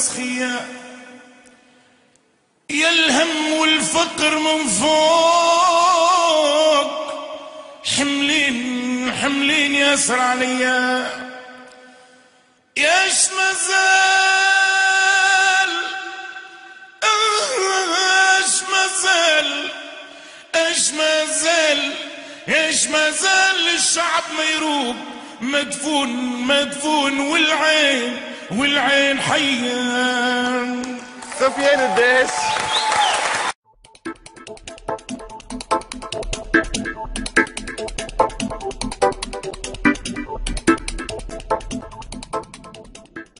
سخية يا الهم والفقر من فوق. حملين حملين ياسر عليا. ياش مازال إيش مازال إيش مازال إيش مازال الشعب ما يروق مدفون مدفون والعين والعين حيان سفيان الداش